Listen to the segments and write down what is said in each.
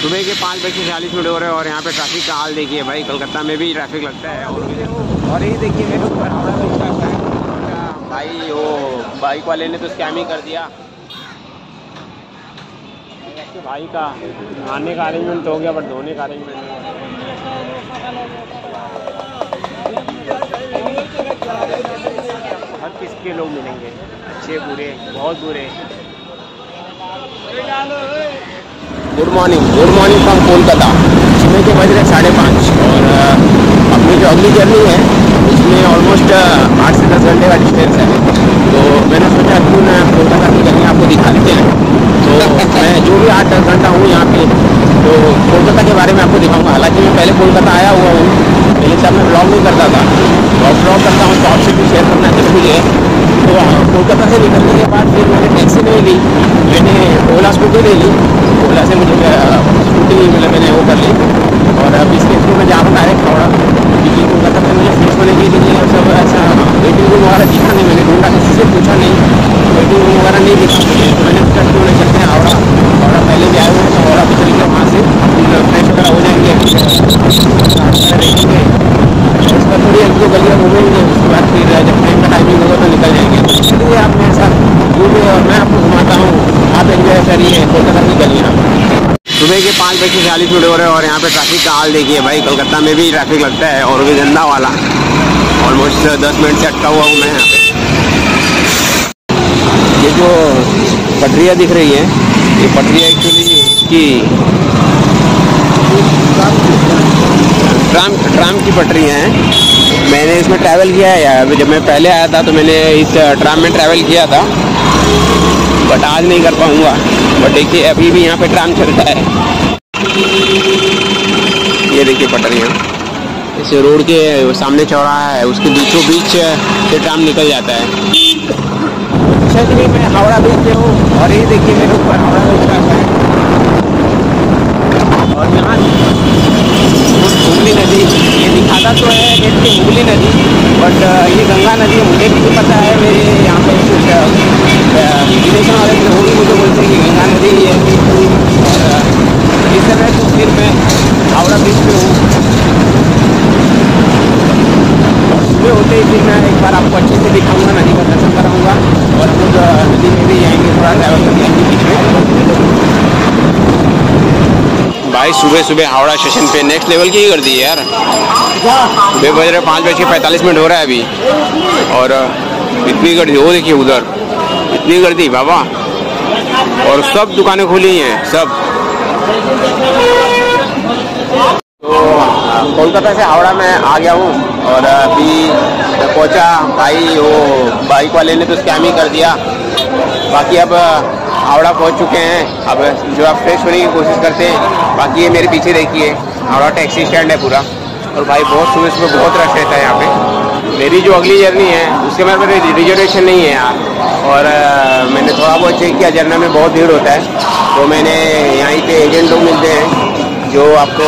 सुबह के पाँच बज के चालीस मिनट हो रहे हैं और यहाँ पे ट्रैफ़िक का हाल देखिए भाई, कलकत्ता में भी ट्रैफ़िक लगता है। और और ये देखिए मेरे ऊपर ब्रिज भाई वो बाइक वाले ने तो स्कैम ही कर दिया। भाई का आने का अरेंजमेंट तो हो गया बट धोने का अरेंजमेंट हर किस्म के लोग मिलेंगे? अच्छे, बुरे, बहुत बुरे। Good morning good morning from Kolkata सुबह के बज रहे साढ़े पाँच। और अपनी जो अगली जर्नी है, उसमें ऑलमोस्ट आठ से दस घंटे का डिस्टेंस है। तो मैंने सोचा क्यों ना कोलकाता की जर्नी आपको दिखा देते हैं। तो मैं जो भी आठ दस घंटा हूँ यहाँ पे तो कोलकाता के बारे में आपको दिखाऊँगा। हालाँकि मैं पहले कोलकाता आया हुआ हूँ, लेकिन तब मैं ब्लॉग नहीं करता था, और ब्लॉग करता हूँ तो आपसे भी शेयर करना ज़रूरी है। तो कोलकाता से निकलने के बाद फिर मैंने टैक्सी नहीं ली, मैंने ओला स्कूटी ले ली। ओला से मुझे स्कूटी मतलब मैंने वो कर ली। और अब इसके थ्रू मैं जा रहा हूँ डायरेक्ट हावड़ा। क्योंकि कोलकाता में मुझे फ्रेश होने के लिए सब ऐसा वेटिंग रूम वगैरह दिखा नहीं मैंने, ढूंढा किसी से पूछा नहीं। वेटिंग रूम वगैरह नहीं दिखा मुझे तो मैंने सोचा क्यों नहीं चलते हैं हावड़ा? हावड़ा पहले भी आए हुए हैं तो हावड़ा के वहाँ से। फ्रेश वगैरह हो जाएँगे। उसका थोड़ी एक दो गलियाँ घूमेंगे, उसके बाद फिर जब ट्रेन का टाइमिंग होगा तो निकल जाएँगे। तो चलिए आप मेरे साथ घूमिए और मैं आपको घुमाता हूँ। आप एंजॉय करिए, कोलकाता सुबह के पाँच बज के चालीस मिनट हो रहे हैं और यहाँ पे ट्रैफ़िक का हाल देखिए भाई, कलकत्ता में भी ट्रैफ़िक लगता है और भी गंदा वाला। ऑलमोस्ट दस मिनट से अटका हुआ हूँ मैं यहाँ पे। ये जो पटरियाँ दिख रही हैं, ये पटरियाँ एक्चुअली की ट्राम ट्राम की पटरियाँ हैं। मैंने इसमें ट्रैवल किया है यार। जब मैं पहले आया था तो मैंने इस ट्राम में ट्रैवल किया था। बट आज नहीं कर पाऊँगा। बट देखिए, अभी भी यहाँ पे ट्राम चलता है। ये देखिए पटरियाँ। इस रोड के सामने चौराहा है, उसके बीचों बीच से ट्राम निकल जाता है। में हावड़ा ब्रिज पे हूँ, और ये देखिए मेरे ऊपर हावड़ा ब्रिज का है। और यहाँ हुगली नदी, ये दिखाता तो है की हुगली नदी। बट ये गंगा नदी मुझे भी नहीं पता है, मेरे यहाँ पे कुछ रिलेशन वाले जो होगी मुझे बोलते हैं कि गंगा नदी है और इस तरह तो फिर मैं हावड़ा ब्रिज पे हूँ। सुबह होते ही फिर मैं एक बार आपको अच्छे से दिखाऊँगा, नदी का दर्शन कराऊँगा, और लोग नदी में भी जाएँगे, थोड़ा ट्रैवल करके आएँगे बीच में। भाई सुबह सुबह हावड़ा स्टेशन पे नेक्स्ट लेवल की कर दी यार। सुबह बज रहे पाँच बज के पैंतालीस मिनट हो रहा है अभी। और इतनी गर्दी, वो देखिए उधर। इतनी गर्दी, बाबा। और सब दुकानें खुली हैं, सब। तो कोलकाता से हावड़ा में आ गया हूँ, और अभी पहुँचा, भाई, वो बाइक वाले ने तो स्कैम ही कर दिया। बाकी अब हावड़ा पहुँच चुके हैं। अब जो आप फ्रेश होने की कोशिश करते हैं, बाकी ये मेरे पीछे देखिए, हावड़ा टैक्सी स्टैंड है पूरा। और भाई बहुत सुबह सुबह बहुत रश रहता है यहाँ पे। मेरी जो अगली जर्नी है उसके बाद मेरे रिजर्वेशन नहीं है यहाँ। और अ, मैंने थोड़ा बहुत चेक किया जर्नल में बहुत भीड़ होता है। तो मैंने यहाँ पे एजेंट लोग मिलते हैं जो आपको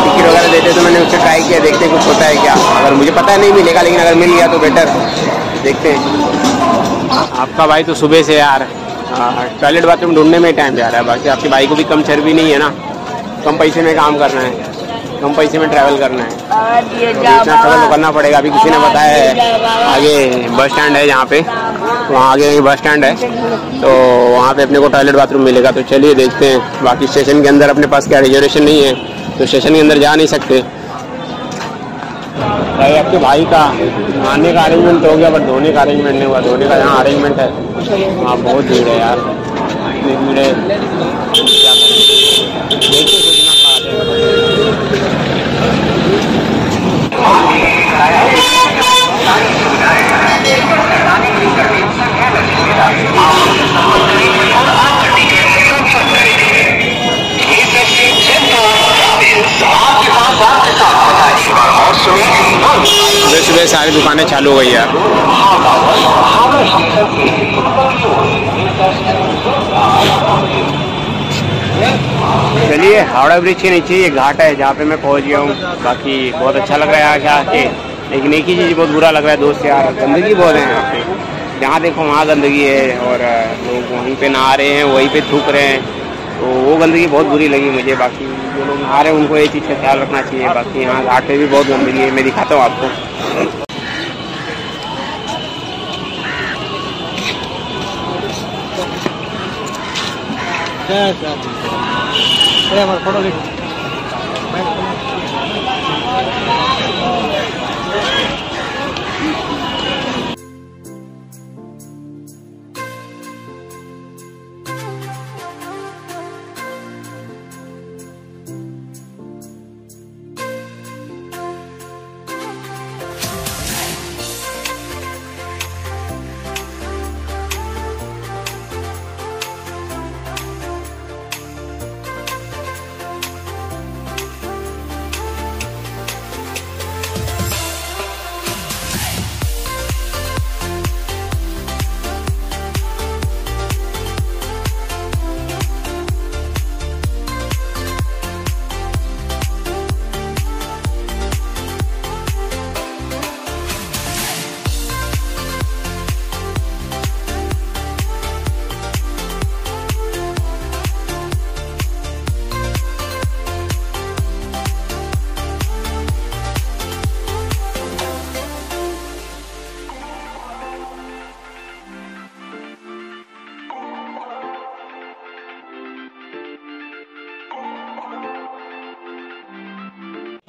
टिकट वगैरह देते तो मैंने उससे ट्राई किया देखते कुछ होता है क्या। अगर मुझे पता नहीं मिलेगा लेकिन अगर मिल गया तो बेटर देखते हैं। आपका भाई तो सुबह से यार टॉयलेट बाथरूम ढूँढने में टाइम जा रहा है। बाकी आपकी भाई को भी कम चर्बी नहीं है ना। कम पैसे में काम करना है। कम पैसे में ट्रैवल करना है। तो इतना स्ट्रगल तो करना पड़ेगा। अभी किसी ने बताया है आगे बस स्टैंड है यहाँ पे। वहाँ आगे बस स्टैंड है। तो वहाँ पे अपने को टॉयलेट बाथरूम मिलेगा। तो चलिए देखते हैं। बाकी स्टेशन के अंदर अपने पास क्या रिजर्वेशन नहीं है। तो स्टेशन के अंदर जा नहीं सकते। भाई आपके भाई का आने का अरेंजमेंट तो हो गया बट धोने का अरेंजमेंट नहीं हुआ। धोने का यहाँ अरेंजमेंट है। वहाँ बहुत भीड़ है यार। इतनी भीड़ है। देखते चालू हो गई यार चलिए, हावड़ा ब्रिज के नीचे ये घाट है, जहाँ पे मैं पहुँच गया हूँ। बाकी बहुत अच्छा लग रहा है यहाँ आके। लेकिन एक ही चीज़ बहुत बुरा लग रहा है, दोस्त यार, गंदगी बहुत है यहाँ पे। जहाँ देखो वहाँ गंदगी है, और लोग वहीं पे नहा रहे हैं, वहीं पे थूक रहे हैं। तो वो गंदगी बहुत बुरी लगी मुझे। बाकी जो लोग आ रहे हैं, उनको ये चीज़ का ख्याल रखना चाहिए। बाकी यहाँ घाट पे भी बहुत गंदगी है, मैं दिखाता हूँ आपको। আমার ফটো লিখ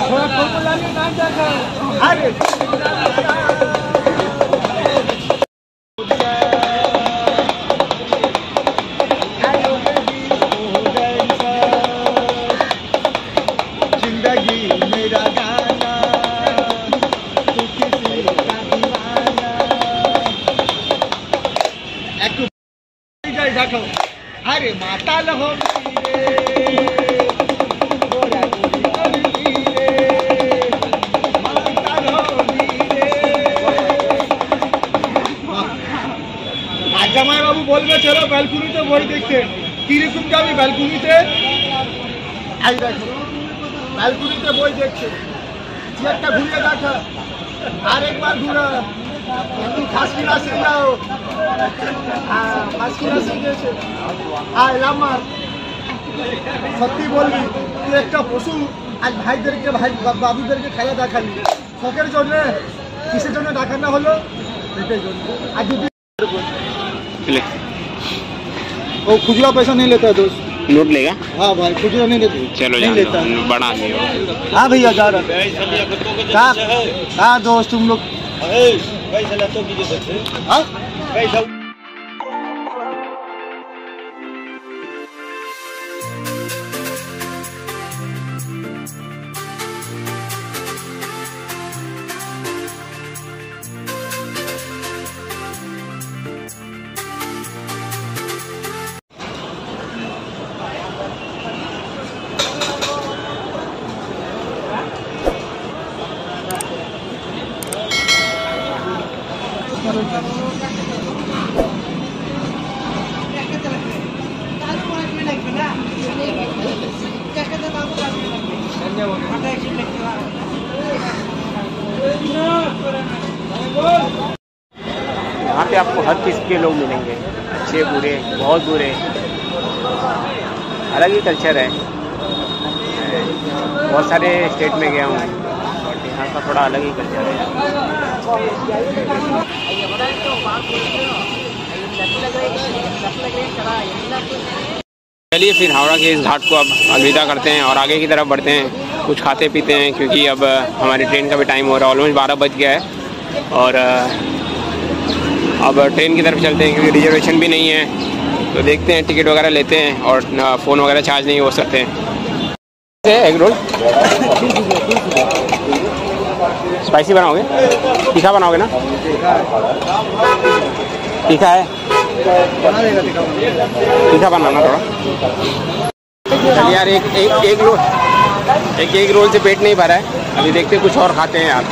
কোন বলবে চলো ব্যালকুনিতে বই দেখতে। কীরকম যাবি ব্যালকুনিতে? এই দেখো ব্যালকুনিতে বই দেখছে। চেয়ারটা ঘুরিয়ে দেখা। আরেকবার ঘুরো। একটু ফার্স্ট ক্লাসে যাও। ফার্স্ট ক্লাসে গেছে। আর আমার সত্যি বলবি তুই একটা পশু আর ভাইদেরকে ভাই বাবুদেরকে খেলা দেখালি। শখের জন্য কিসের জন্য দেখানো হলো? এটার জন্য। আর যদি वो खुजरा पैसा नहीं लेता है दोस्त। नोट लेगा? हाँ भाई खुजरा नहीं लेता। चलो नहीं लेता। बड़ा हाँ। भैया जा रहा। कहाँ कहाँ दोस्त तुम लोग? हाँ? यहाँ पे आपको हर किस्म के लोग मिलेंगे। अच्छे बुरे बहुत बुरे अलग ही कल्चर है। बहुत सारे स्टेट में गया हूँ। बट यहाँ का थोड़ा अलग ही कल्चर है। चलिए फिर हावड़ा के इस घाट को अब अलविदा करते हैं और आगे की तरफ़ बढ़ते हैं। कुछ खाते पीते हैं, क्योंकि अब हमारी ट्रेन का भी टाइम हो रहा है ऑलमोस्ट बारह बज गया है। और अब ट्रेन की तरफ़ चलते हैं, क्योंकि रिजर्वेशन भी नहीं है। तो देखते हैं टिकट वगैरह लेते हैं और फ़ोन वगैरह चार्ज नहीं हो सकते हैं। एग रोल स्पाइसी बनाओगे? तीखा बनाओगे ना? तीखा है। तीखा बना तीखा बनाना थोड़ा। यार, एक एक एक रोल एक एक रोल से पेट नहीं भरा है। अभी देखते कुछ और खाते हैं यार।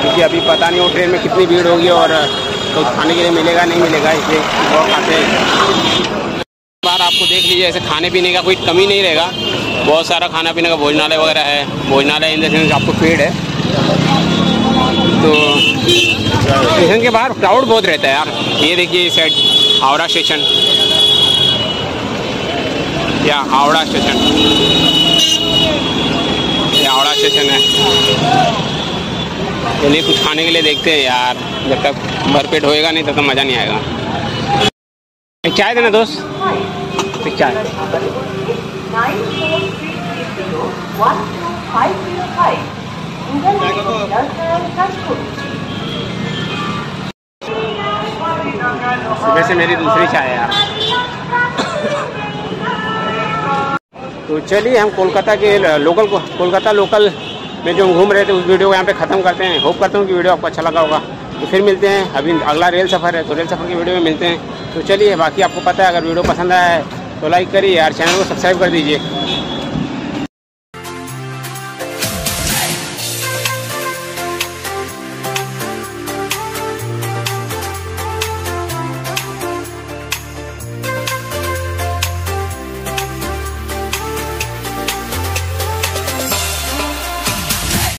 क्योंकि अभी पता नहीं वो ट्रेन में कितनी भीड़ होगी और कुछ खाने के लिए मिलेगा, नहीं मिलेगा, इसलिए और खाते हैं। बार आपको देख लीजिए, ऐसे खाने पीने का कोई कमी नहीं रहेगा। बहुत सारा खाना पीने का भोजनालय वगैरह है। भोजनालय इन द सेंस आपको पेड़ है। तो स्टेशन के बाहर क्राउड बहुत रहता है यार। ये देखिए साइड हावड़ा स्टेशन या हावड़ा स्टेशन हावड़ा स्टेशन है चलिए कुछ खाने के लिए देखते हैं यार जब तक भरपेट होएगा नहीं, तब तक मज़ा नहीं आएगा एक चाय देना दोस्त एक चाय nine four three three zero one two five zero five. Google National Transport. सुबह से मेरी दूसरी चाय है यार तो चलिए, हम कोलकाता के लोकल को कोलकाता लोकल में जो हम घूम रहे थे, उस वीडियो को यहाँ पे ख़त्म करते हैं। होप करता हूँ कि वीडियो आपको अच्छा लगा होगा। तो फिर मिलते हैं। अभी अगला रेल सफ़र है तो रेल सफ़र की वीडियो में मिलते हैं। तो चलिए, बाकी आपको पता है, अगर वीडियो पसंद आया है तो लाइक करिए और चैनल को सब्सक्राइब कर दीजिए।